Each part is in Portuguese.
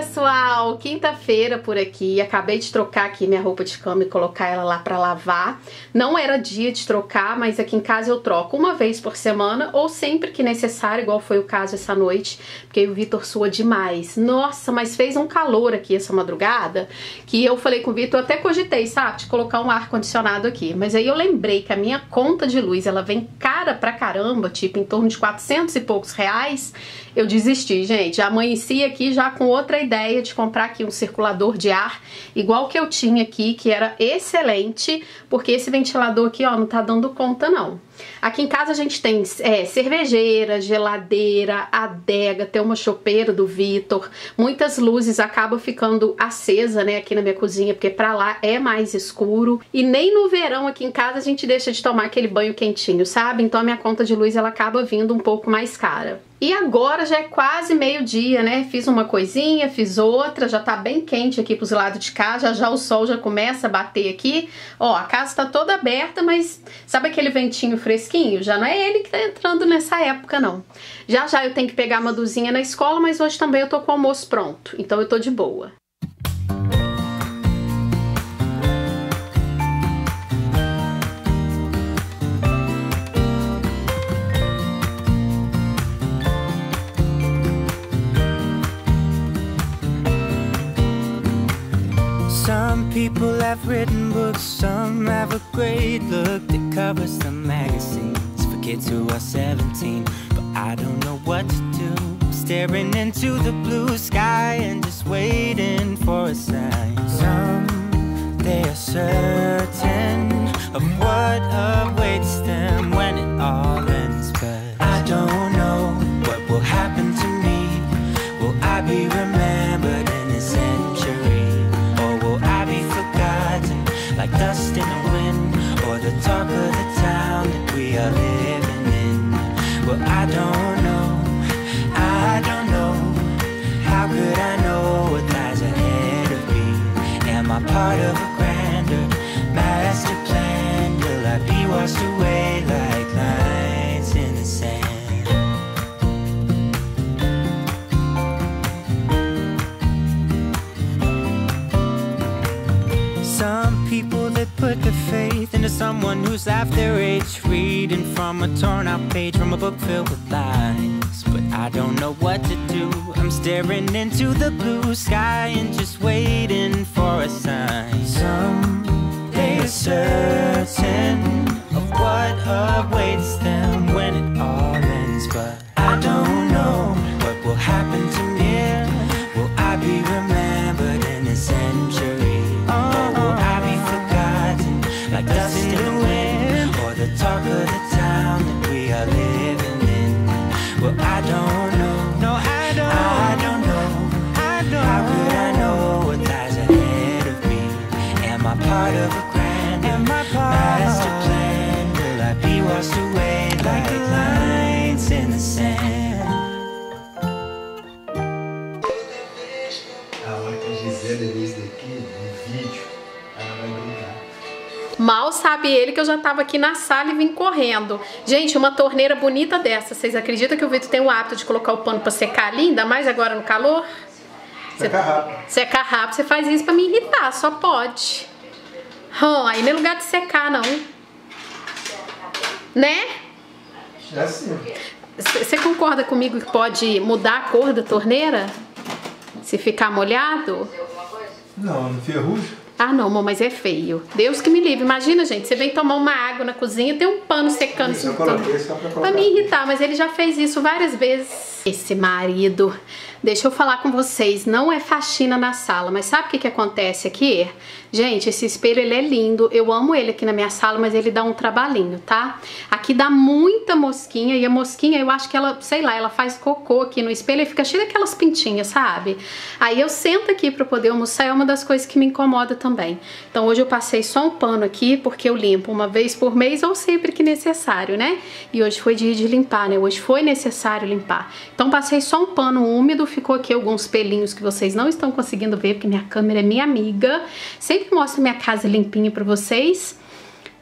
Pessoal! Quinta-feira por aqui. Acabei de trocar aqui minha roupa de cama e colocar ela lá para lavar. Não era dia de trocar, mas aqui em casa eu troco uma vez por semana ou sempre que necessário, igual foi o caso essa noite, porque o Vitor sua demais. Nossa, mas fez um calor aqui essa madrugada que eu falei com o Vitor, até cogitei, sabe, de colocar um ar condicionado aqui. Mas aí eu lembrei que a minha conta de luz ela vem cara pra caramba, tipo em torno de 400 e poucos reais. Eu desisti, gente. Amanheci aqui já com outra ideia de comprar aqui um circulador de ar, igual que eu tinha aqui, que era excelente, porque esse ventilador aqui, ó, não tá dando conta não. Aqui em casa a gente tem é, cervejeira, geladeira, adega, tem uma chopeira do Vitor. Muitas luzes acabam ficando acesa, né, aqui na minha cozinha, porque pra lá é mais escuro. E nem no verão aqui em casa a gente deixa de tomar aquele banho quentinho, sabe? Então a minha conta de luz ela acaba vindo um pouco mais cara. E agora já é quase meio-dia, né? Fiz uma coisinha, fiz outra, já tá bem quente aqui pros lados de cá, já já o sol já começa a bater aqui. Ó, a casa tá toda aberta, mas sabe aquele ventinho fresquinho? Já não é ele que tá entrando nessa época, não. Já já eu tenho que pegar uma duzinha na escola, mas hoje também eu tô com o almoço pronto, então eu tô de boa. Some people have written books, some have a great look that covers the magazines for kids who are 17. But I don't know what to do. Staring into the blue sky and just waiting for a sign. Some they are certain of what awaits who's their age, reading from a torn out page from a book filled with lies. But I don't know what to do. I'm staring into the blue sky and just waiting for a sign. Some they are certain of what awaits them when it sabe ele que eu já tava aqui na sala e vim correndo. Gente, uma torneira bonita dessa. Vocês acreditam que o Vitor tem o hábito de colocar o pano pra secar ali, ainda mais agora no calor? Seca rápido. Secar rápido, você faz isso pra me irritar, só pode. Hum, aí não é lugar de secar, não. Né? É assim. Você concorda comigo que pode mudar a cor da torneira? Se ficar molhado? Não, não ferruja. Ah, não, amor, mas é feio. Deus que me livre. Imagina, gente, você vem tomar uma água na cozinha, tem um pano secando Isso eu coloquei todo. só pra Pra me irritar, mas ele já fez isso várias vezes. Esse marido. Deixa eu falar com vocês, não é faxina na sala, mas sabe o que que acontece aqui? Gente, esse espelho ele é lindo, eu amo ele aqui na minha sala, mas ele dá um trabalhinho, tá? Aqui dá muita mosquinha e a mosquinha, eu acho que ela, sei lá, ela faz cocô aqui no espelho e fica cheia daquelas pintinhas, sabe? Aí eu sento aqui pra poder almoçar, é uma das coisas que me incomoda também. Então hoje eu passei só um pano aqui, porque eu limpo uma vez por mês ou sempre que necessário, né? E hoje foi dia de limpar, né? Hoje foi necessário limpar. Então passei só um pano úmido, ficou aqui alguns pelinhos que vocês não estão conseguindo ver, porque minha câmera é minha amiga. Sempre mostro minha casa limpinha pra vocês.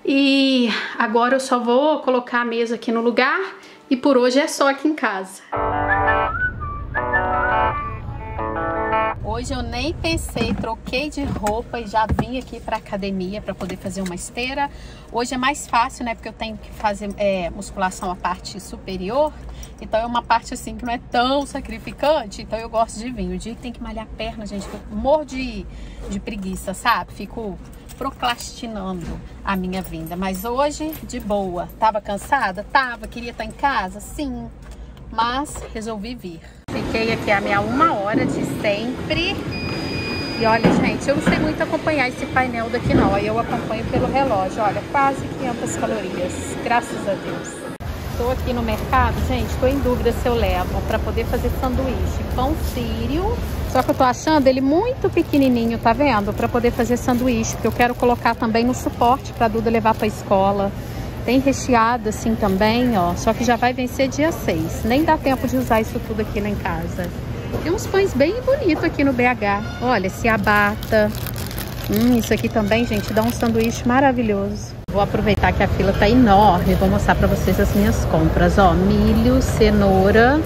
E agora eu só vou colocar a mesa aqui no lugar e por hoje é só aqui em casa. Hoje eu nem pensei, troquei de roupa e já vim aqui para academia para poder fazer uma esteira. Hoje é mais fácil, né? Porque eu tenho que fazer é, musculação a parte superior. Então é uma parte assim que não é tão sacrificante. Então eu gosto de vir. O dia que tem que malhar a perna, gente, eu morro de, de preguiça, sabe? Fico procrastinando a minha vinda. Mas hoje, de boa. Tava cansada? Tava. Queria estar em casa? Sim. Mas resolvi vir. Fiquei aqui a minha uma hora de sempre. E olha, gente, eu não sei muito acompanhar esse painel daqui não. Aí eu acompanho pelo relógio. Olha, quase 500 calorias. Graças a Deus. Estou aqui no mercado, gente, estou em dúvida se eu levo para poder fazer sanduíche. Pão sírio. Só que eu tô achando ele muito pequenininho, tá vendo? Para poder fazer sanduíche, porque eu quero colocar também no suporte para Duda levar para escola. Tem recheado assim também, ó. Só que já vai vencer dia 6. Nem dá tempo de usar isso tudo aqui em casa. Tem uns pães bem bonitos aqui no BH. Olha, ciabatta. Hum, isso aqui também, gente, dá um sanduíche maravilhoso. Vou aproveitar que a fila tá enorme. Vou mostrar pra vocês as minhas compras, ó. Milho, cenoura,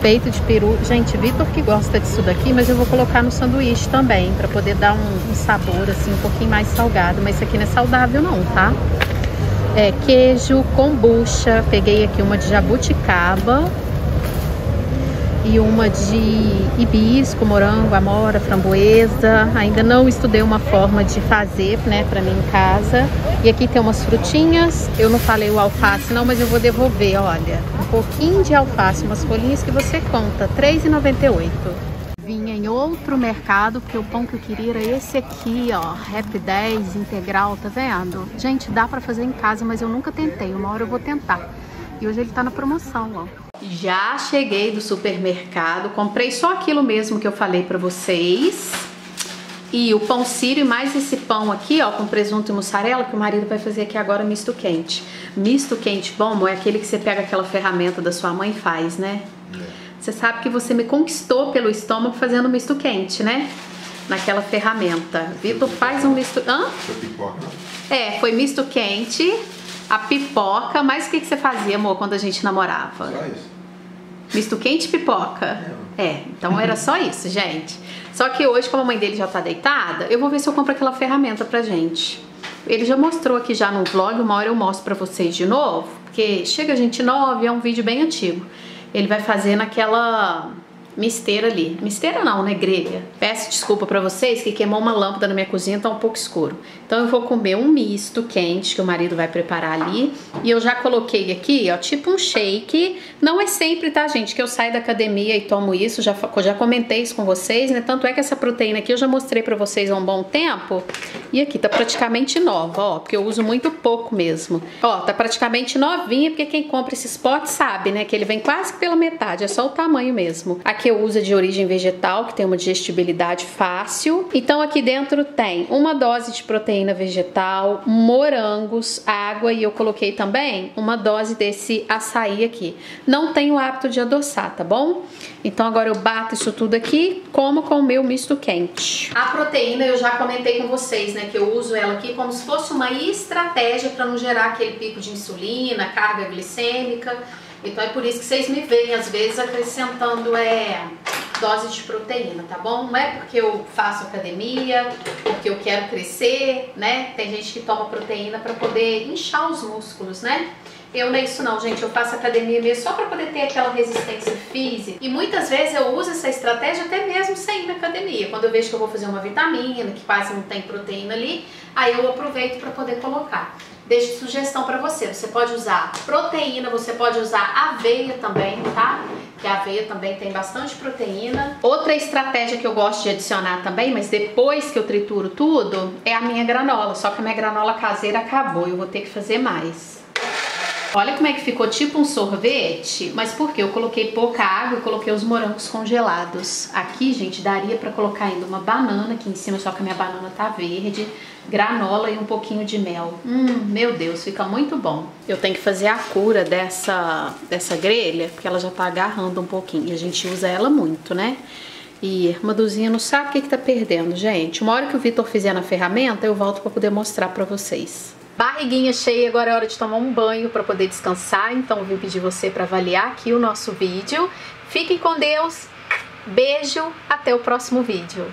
peito de peru. Gente, Vitor que gosta disso daqui, mas eu vou colocar no sanduíche também, pra poder dar um, um sabor, assim, um pouquinho mais salgado. Mas isso aqui não é saudável não, tá? É, queijo, kombucha, peguei aqui uma de jabuticaba e uma de hibisco, morango, amora, framboesa. Ainda não estudei uma forma de fazer, né, para mim em casa. E aqui tem umas frutinhas. Eu não falei o alface não, mas eu vou devolver, olha. Um pouquinho de alface, umas folhinhas que você conta, R$3,98 vinha em outro mercado, porque o pão que eu queria era esse aqui, ó, Rap 10 integral, tá vendo? Gente, dá pra fazer em casa, mas eu nunca tentei, uma hora eu vou tentar. E hoje ele tá na promoção, ó. Já cheguei do supermercado, comprei só aquilo mesmo que eu falei pra vocês. E o pão sírio mais esse pão aqui, ó, com presunto e mussarela, que o marido vai fazer aqui agora misto quente. Misto quente bom é aquele que você pega aquela ferramenta da sua mãe e faz, né? É. Você sabe que você me conquistou pelo estômago fazendo misto quente, né? Naquela ferramenta. Vitor faz um misto. Hã? Foi pipoca. É, foi misto quente, a pipoca. Mas o que, que você fazia, amor, quando a gente namorava? Só isso. Misto quente e pipoca. É. é, então era só isso, gente. Só que hoje, como a mãe dele já tá deitada, eu vou ver se eu compro aquela ferramenta pra gente. Ele já mostrou aqui já no vlog, uma hora eu mostro pra vocês de novo, porque chega gente nova e é um vídeo bem antigo ele vai fazer naquela misteira ali. Misteira não, né? Grelha. Peço desculpa para vocês que queimou uma lâmpada na minha cozinha, tá um pouco escuro. Então eu vou comer um misto quente que o marido vai preparar ali. E eu já coloquei aqui, ó, tipo um shake. Não é sempre, tá, gente, que eu saio da academia e tomo isso. Já, já comentei isso com vocês, né? Tanto é que essa proteína aqui eu já mostrei para vocês há um bom tempo. E aqui tá praticamente nova, ó, porque eu uso muito pouco mesmo. Ó, tá praticamente novinha, porque quem compra esses potes sabe, né, que ele vem quase pela metade, é só o tamanho mesmo. Aqui que eu uso de origem vegetal, que tem uma digestibilidade fácil. Então aqui dentro tem uma dose de proteína vegetal, morangos, água e eu coloquei também uma dose desse açaí aqui. Não tenho hábito de adoçar, tá bom? Então agora eu bato isso tudo aqui, como com o meu misto quente. A proteína eu já comentei com vocês, né, que eu uso ela aqui como se fosse uma estratégia para não gerar aquele pico de insulina, carga glicêmica. Então é por isso que vocês me veem às vezes acrescentando é, dose de proteína, tá bom? Não é porque eu faço academia, porque eu quero crescer, né? Tem gente que toma proteína para poder inchar os músculos, né? Eu não é isso não, gente. Eu faço academia mesmo só para poder ter aquela resistência física. E muitas vezes eu uso essa estratégia até mesmo sem ir na academia. Quando eu vejo que eu vou fazer uma vitamina, que quase não tem proteína ali, aí eu aproveito para poder colocar. Deixo sugestão para você. Você pode usar proteína, você pode usar aveia também, tá? Que a aveia também tem bastante proteína. Outra estratégia que eu gosto de adicionar também, mas depois que eu trituro tudo, é a minha granola. Só que a minha granola caseira acabou, eu vou ter que fazer mais. Olha como é que ficou tipo um sorvete, mas porque eu coloquei pouca água e coloquei os morangos congelados. Aqui, gente, daria para colocar ainda uma banana aqui em cima, só que a minha banana tá verde, granola e um pouquinho de mel. Hum, meu Deus, fica muito bom. Eu tenho que fazer a cura dessa, dessa grelha, porque ela já tá agarrando um pouquinho e a gente usa ela muito, né? E Maduzinha não sabe o que, que tá perdendo, gente. Uma hora que o Vitor fizer na ferramenta, eu volto para poder mostrar para vocês. Barriguinha cheia, agora é hora de tomar um banho para poder descansar, então eu vim pedir você para avaliar aqui o nosso vídeo. Fiquem com Deus Beijo, até o próximo vídeo.